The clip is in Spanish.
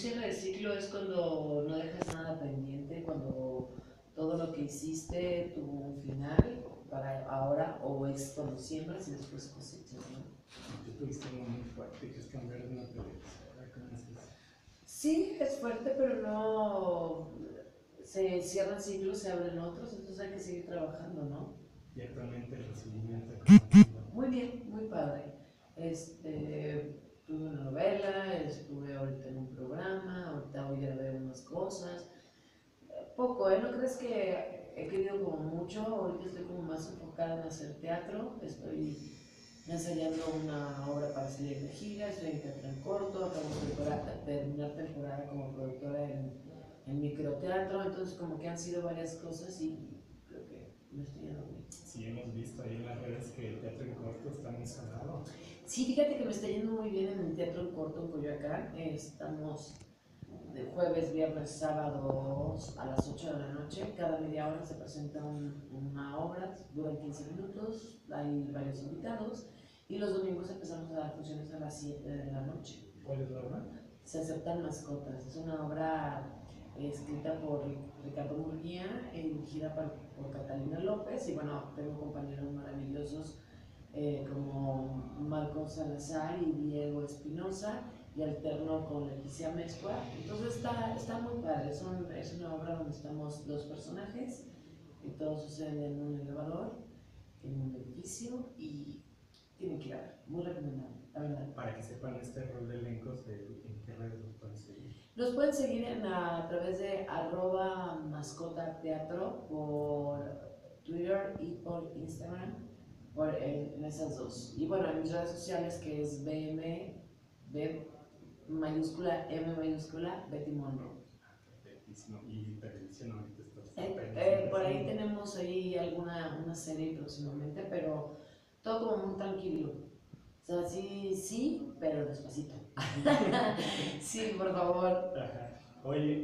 cierre de ciclo es cuando no dejas nada pendiente, cuando todo lo que hiciste tuvo un final para ahora, o es cuando siembras y después cosechas, ¿no? Tú tuviste uno muy fuerte, que es cambiar de una televisora, ¿cómo es eso? Sí, es fuerte, pero no se cierran ciclos, se abren otros, entonces hay que seguir trabajando, ¿no? Y actualmente el recibimiento. Muy bien, muy padre. Este, tuve una novela, estuve ahorita en un programa, ahorita voy a ver unas cosas. ¿No crees que he querido como mucho? Ahorita estoy como más enfocada en hacer teatro. Estoy ensayando una obra para salir de gira, estoy en teatro en corto, acabo de temporada- terminar temporada como productora en, en microteatro, entonces como que han sido varias cosas y creo que me estoy yendo bien. Sí, hemos visto ahí en las redes que el teatro en corto está muy sonado. Sí, fíjate que me está yendo muy bien en el Teatro en Corto en Coyoacán. Estamos de jueves, viernes, sábados a las 8 de la noche. Cada media hora se presenta un- una obra, duran 15 minutos, hay varios invitados. Y los domingos empezamos a dar funciones a las 7 de la noche. ¿Cuál es la obra? Se aceptan mascotas. Es una obra eh, escrita por Ricardo Murguía, dirigida por, Catalina López. Y bueno, tengo compañeros maravillosos eh, como Malcolm Salazar y Diego Espinosa, y alterno con Leticia Mezcua. Entonces está, está muy padre. Es, un- es una obra donde estamos dos personajes y todo sucede en un elevador, en un edificio y tienen que ir a ver. Muy recomendable, la verdad. Para que sepan este rol de elencos, ¿en qué redes los pueden seguir? Los pueden seguir en, a, través de arroba mascota teatro por Twitter y por Instagram, por, en, en esas dos. Y bueno, en mis redes sociales que es BM, mayúscula, M mayúscula, Betty Monroe. Y televisión ahorita estás Eh, eh, por ahí tenemos ahí alguna una serie próximamente, pero todo como muy tranquilo. O sea, sí, sí, pero despacito. sí, por favor. Ajá. Oye,